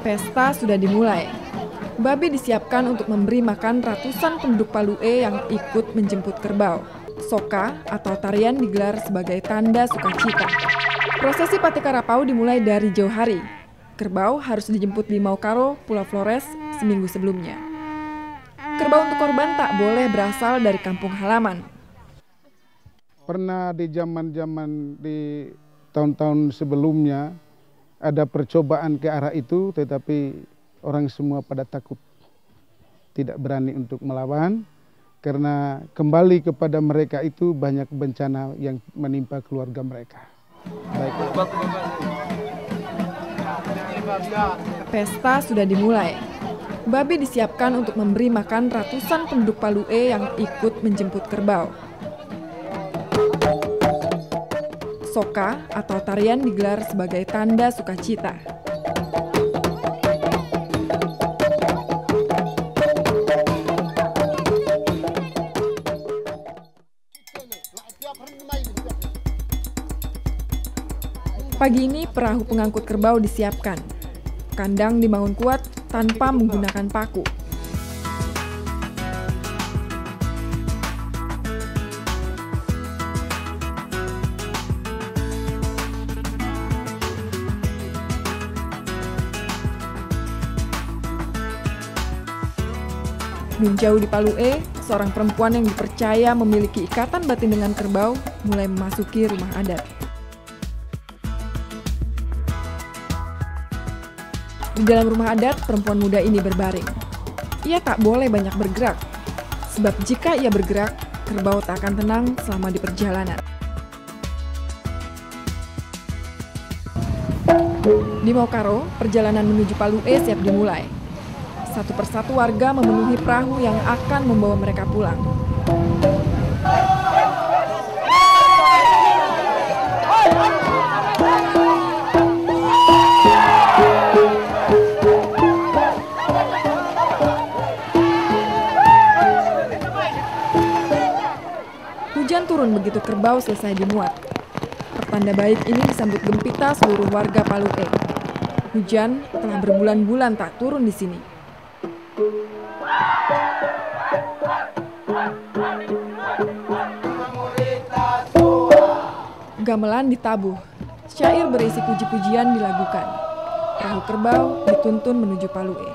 Pesta sudah dimulai. Babi disiapkan untuk memberi makan ratusan penduduk Palu E yang ikut menjemput kerbau. Soka atau tarian digelar sebagai tanda sukacita. Prosesi Pati Karapau dimulai dari jauh hari. Kerbau harus dijemput di Maukaro, Pulau Flores, seminggu sebelumnya. Kerbau untuk korban tak boleh berasal dari kampung halaman. Pernah di zaman-zaman di tahun-tahun sebelumnya ada percobaan ke arah itu tetapi orang semua pada takut tidak berani untuk melawan karena kembali kepada mereka itu banyak bencana yang menimpa keluarga mereka. Baik. Pesta sudah dimulai. Babi disiapkan untuk memberi makan ratusan penduduk Palu E yang ikut menjemput kerbau. Soka atau tarian digelar sebagai tanda sukacita. Pagi ini perahu pengangkut kerbau disiapkan. Kandang dibangun kuat tanpa menggunakan paku. Menjauh di Palu E, seorang perempuan yang dipercaya memiliki ikatan batin dengan kerbau mulai memasuki rumah adat. Di dalam rumah adat, perempuan muda ini berbaring. Ia tak boleh banyak bergerak, sebab jika ia bergerak, kerbau tak akan tenang selama di perjalanan. Di Maukaro, perjalanan menuju Palu E siap dimulai. Satu persatu warga memenuhi perahu yang akan membawa mereka pulang. Hujan turun begitu kerbau selesai dimuat. Pertanda baik ini disambut gempita seluruh warga Palu E. Hujan telah berbulan-bulan tak turun di sini. Gamelan ditabuh, syair berisi puji-pujian dilakukan. Perahu kerbau dituntun menuju Palu E.